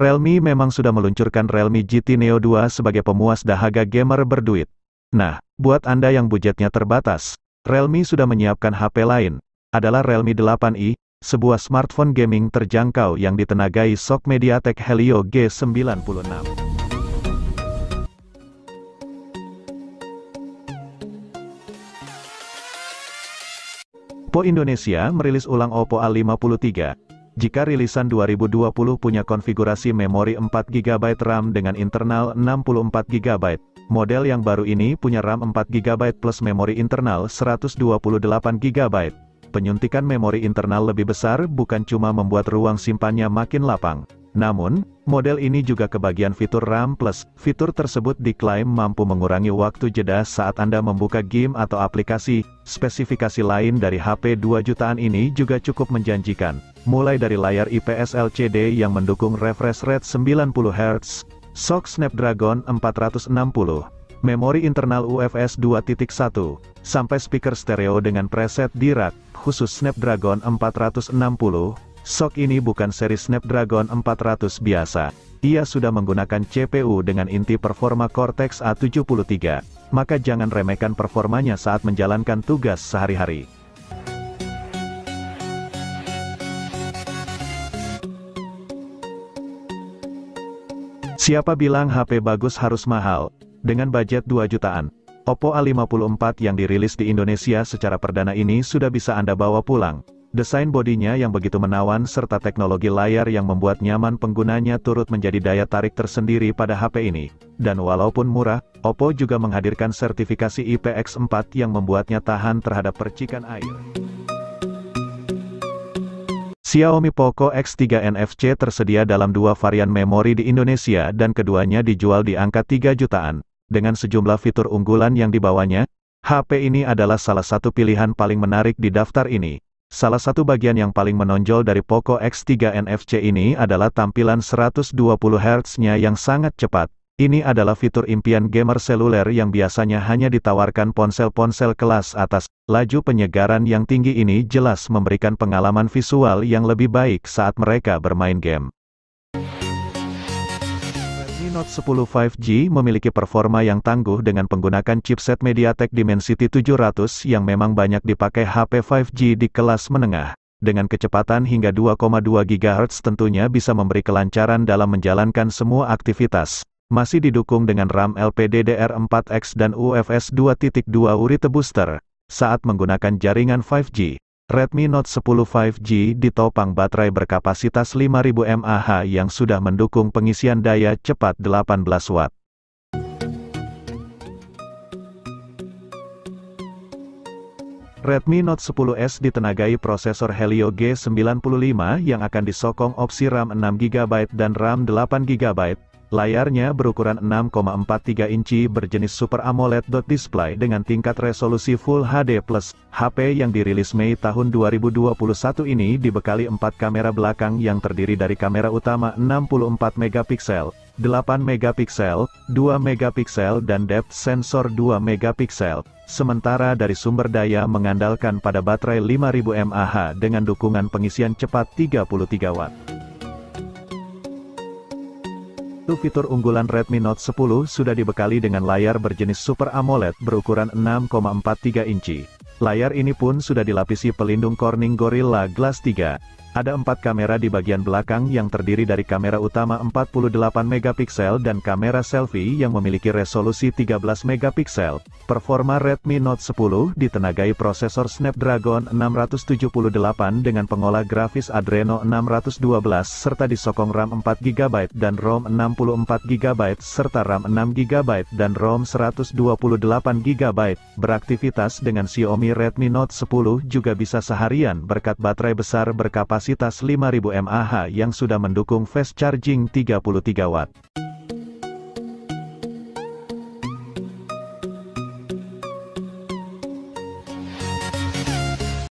Realme memang sudah meluncurkan Realme GT Neo 2 sebagai pemuas dahaga gamer berduit. Nah, buat Anda yang budgetnya terbatas, Realme sudah menyiapkan HP lain, adalah Realme 8i, sebuah smartphone gaming terjangkau yang ditenagai SoC MediaTek Helio G96. Oppo Indonesia merilis ulang Oppo A53. Jika rilisan 2020 punya konfigurasi memori 4GB RAM dengan internal 64GB, model yang baru ini punya RAM 4GB plus memori internal 128GB. Penyuntikan memori internal lebih besar bukan cuma membuat ruang simpannya makin lapang, namun, model ini juga kebagian fitur RAM+. Fitur tersebut diklaim mampu mengurangi waktu jeda saat Anda membuka game atau aplikasi. Spesifikasi lain dari HP 2 jutaan ini juga cukup menjanjikan. Mulai dari layar IPS LCD yang mendukung refresh rate 90 Hz, SoC Snapdragon 460, memori internal UFS 2.1, sampai speaker stereo dengan preset di rak, khusus Snapdragon 460, SoC ini bukan seri Snapdragon 400 biasa. Ia sudah menggunakan CPU dengan inti performa Cortex A73, maka jangan remehkan performanya saat menjalankan tugas sehari-hari. Siapa bilang HP bagus harus mahal? Dengan budget 2 jutaan, Oppo A54 yang dirilis di Indonesia secara perdana ini sudah bisa Anda bawa pulang. Desain bodinya yang begitu menawan serta teknologi layar yang membuat nyaman penggunanya turut menjadi daya tarik tersendiri pada HP ini. Dan walaupun murah, Oppo juga menghadirkan sertifikasi IPX4 yang membuatnya tahan terhadap percikan air. Xiaomi Poco X3 NFC tersedia dalam dua varian memori di Indonesia dan keduanya dijual di angka 3 jutaan. Dengan sejumlah fitur unggulan yang dibawanya, HP ini adalah salah satu pilihan paling menarik di daftar ini. Salah satu bagian yang paling menonjol dari Poco X3 NFC ini adalah tampilan 120 Hz-nya yang sangat cepat. Ini adalah fitur impian gamer seluler yang biasanya hanya ditawarkan ponsel-ponsel kelas atas. Laju penyegaran yang tinggi ini jelas memberikan pengalaman visual yang lebih baik saat mereka bermain game. Note 10 5G memiliki performa yang tangguh dengan penggunakan chipset MediaTek Dimensity 700 yang memang banyak dipakai HP 5G di kelas menengah. Dengan kecepatan hingga 2,2 GHz tentunya bisa memberi kelancaran dalam menjalankan semua aktivitas. Masih didukung dengan RAM LPDDR4X dan UFS 2.2 Urite Booster. Saat menggunakan jaringan 5G, Redmi Note 10 5G ditopang baterai berkapasitas 5000 mAh yang sudah mendukung pengisian daya cepat 18 Watt. Redmi Note 10S ditenagai prosesor Helio G95 yang akan disokong opsi RAM 6GB dan RAM 8GB, Layarnya berukuran 6,43 inci berjenis Super AMOLED dot display dengan tingkat resolusi Full HD+. HP yang dirilis Mei tahun 2021 ini dibekali 4 kamera belakang yang terdiri dari kamera utama 64 megapiksel, 8 megapiksel, 2 megapiksel dan depth sensor 2 megapiksel. Sementara dari sumber daya mengandalkan pada baterai 5000 mAh dengan dukungan pengisian cepat 33 watt. Satu fitur unggulan Redmi Note 10 sudah dibekali dengan layar berjenis Super AMOLED berukuran 6,43 inci. Layar ini pun sudah dilapisi pelindung Corning Gorilla Glass 3. Ada empat kamera di bagian belakang yang terdiri dari kamera utama 48 megapiksel dan kamera selfie yang memiliki resolusi 13 megapiksel. Performa Redmi Note 10 ditenagai prosesor Snapdragon 678 dengan pengolah grafis Adreno 612 serta disokong RAM 4GB dan ROM 64GB serta RAM 6GB dan ROM 128GB. Beraktivitas dengan Xiaomi Redmi Note 10 juga bisa seharian berkat baterai besar berkapasitas kapasitas 5000 mAh yang sudah mendukung fast charging 33 watt.